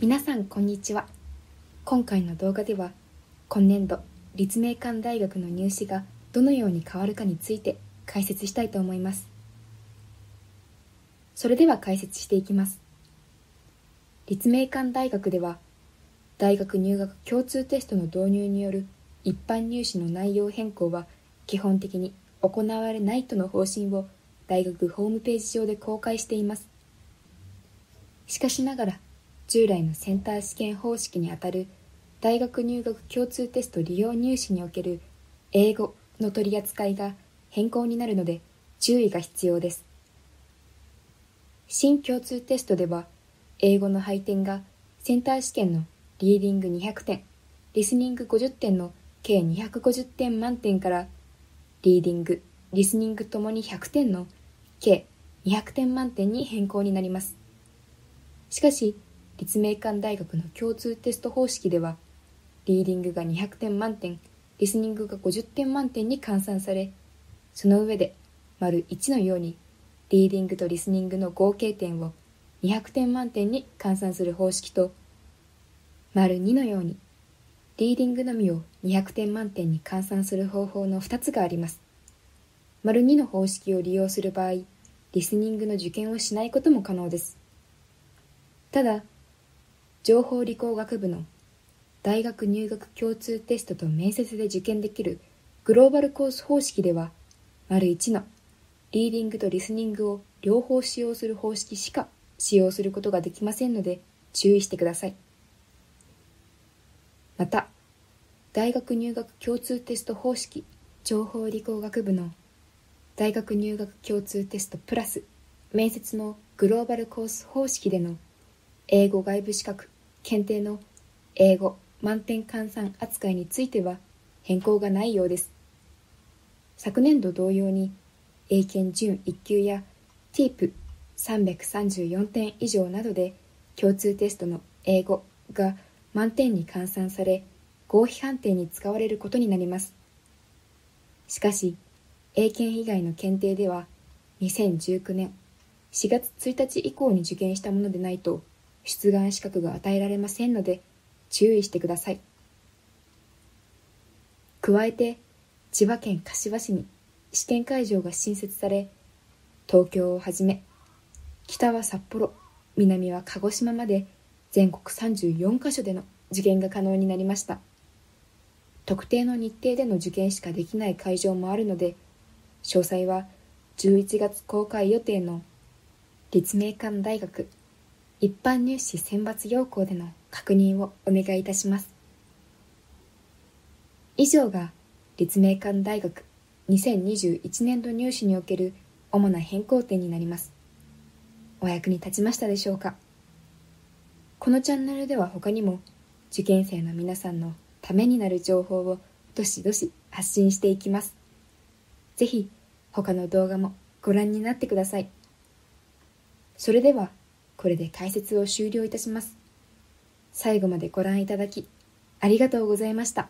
皆さんこんにちは。今回の動画では今年度立命館大学の入試がどのように変わるかについて解説したいと思います。それでは解説していきます。立命館大学では大学入学共通テストの導入による一般入試の内容変更は基本的に行われないとの方針を大学ホームページ上で公開しています。しかしながら従来のセンター試験方式にあたる大学入学共通テスト利用入試における英語の取り扱いが変更になるので注意が必要です。新共通テストでは英語の配点がセンター試験のリーディング200点リスニング50点の計250点満点からリーディングリスニングともに100点の計200点満点に変更になります。しかし立命館大学の共通テスト方式ではリーディングが200点満点リスニングが50点満点に換算されその上で丸1のようにリーディングとリスニングの合計点を200点満点に換算する方式と丸2のようにリーディングのみを200点満点に換算する方法の2つがあります。丸2の方式を利用する場合リスニングの受験をしないことも可能です。ただ情報理工学部の大学入学共通テストと面接で受験できるグローバルコース方式では、丸1のリーディングとリスニングを両方使用する方式しか使用することができませんので注意してください。また、大学入学共通テスト方式情報理工学部の大学入学共通テストプラス面接のグローバルコース方式での英語外部資格検定の英語満点換算扱いについては変更がないようです。昨年度同様に英検準1級や TIP334 点以上などで共通テストの英語が満点に換算され合否判定に使われることになります。しかし、英検以外の検定では2019年4月1日以降に受験したものでないと出願資格が与えられませんので注意してください。加えて千葉県柏市に試験会場が新設され東京をはじめ北は札幌南は鹿児島まで全国34カ所での受験が可能になりました。特定の日程での受験しかできない会場もあるので詳細は11月公開予定の立命館大学一般入試選抜要項での確認をお願いいたします。以上が立命館大学2021年度入試における主な変更点になります。お役に立ちましたでしょうか？このチャンネルでは他にも受験生の皆さんのためになる情報をどしどし発信していきます。ぜひ他の動画もご覧になってください。それではこれで解説を終了いたします。最後までご覧いただき、ありがとうございました。